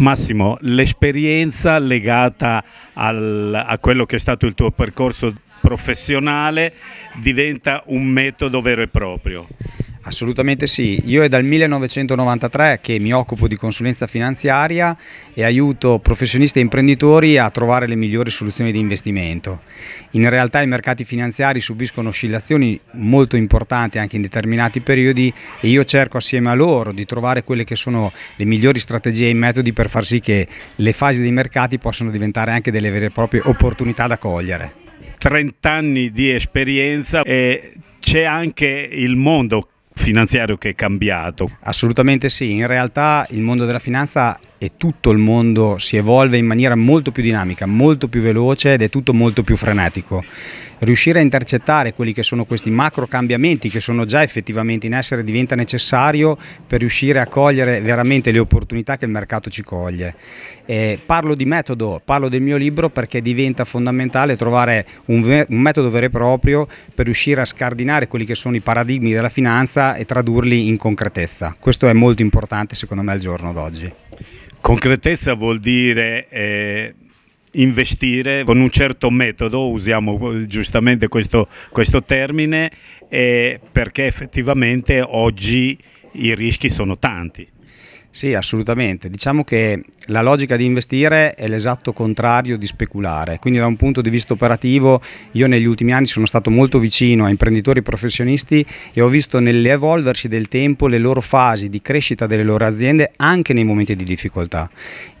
Massimo, l'esperienza legata al, a quello che è stato il tuo percorso professionale diventa un metodo vero e proprio. Assolutamente sì, io è dal 1993 che mi occupo di consulenza finanziaria e aiuto professionisti e imprenditori a trovare le migliori soluzioni di investimento. In realtà i mercati finanziari subiscono oscillazioni molto importanti anche in determinati periodi e io cerco assieme a loro di trovare quelle che sono le migliori strategie e metodi per far sì che le fasi dei mercati possano diventare anche delle vere e proprie opportunità da cogliere. 30 anni di esperienza e c'è anche il mondo finanziario che è cambiato. Assolutamente sì, in realtà il mondo della finanza e tutto il mondo si evolve in maniera molto più dinamica, molto più veloce ed è tutto molto più frenetico riuscire a intercettare quelli che sono questi macro cambiamenti che sono già effettivamente in essere diventa necessario per riuscire a cogliere veramente le opportunità che il mercato ci coglie. Eh, parlo di metodo, parlo del mio libro perché diventa fondamentale trovare un, un metodo vero e proprio per riuscire a scardinare quelli che sono i paradigmi della finanza e tradurli in concretezza. Questo è molto importante secondo me al giorno d'oggi. Concretezza vuol dire... Eh investire con un certo metodo, usiamo giustamente questo, questo termine, eh, perché effettivamente oggi i rischi sono tanti. Sì, assolutamente. Diciamo che la logica di investire è l'esatto contrario di speculare, quindi da un punto di vista operativo io negli ultimi anni sono stato molto vicino a imprenditori professionisti e ho visto nell'evolversi del tempo le loro fasi di crescita delle loro aziende anche nei momenti di difficoltà.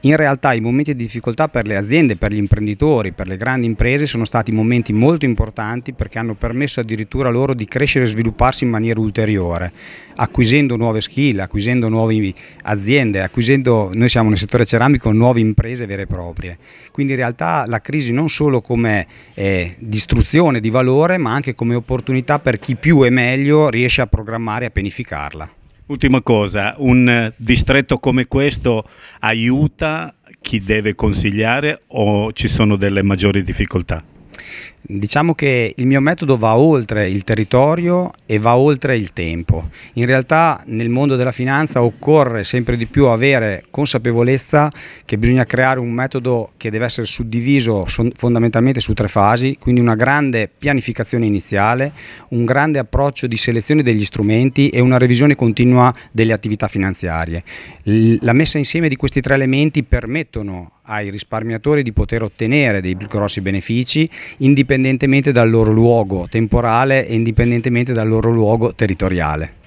In realtà i momenti di difficoltà per le aziende, per gli imprenditori, per le grandi imprese sono stati momenti molto importanti perché hanno permesso addirittura loro di crescere e svilupparsi in maniera ulteriore, acquisendo nuove skill, acquisendo nuove aziende, acquisendo, noi siamo nel settore ceramico, nuove imprese vere e proprie. Quindi in realtà la crisi non solo come eh, distruzione di valore ma anche come opportunità per chi più e meglio riesce a programmare e a pianificarla. Ultima cosa, un distretto come questo aiuta chi deve consigliare o ci sono delle maggiori difficoltà? Diciamo che il mio metodo va oltre il territorio e va oltre il tempo. In realtà nel mondo della finanza occorre sempre di più avere consapevolezza che bisogna creare un metodo che deve essere suddiviso fondamentalmente su tre fasi, quindi una grande pianificazione iniziale, un grande approccio di selezione degli strumenti e una revisione continua delle attività finanziarie. La messa insieme di questi tre elementi permettono ai risparmiatori di poter ottenere dei grossi benefici indipendentemente dal loro luogo temporale e indipendentemente dal loro luogo territoriale.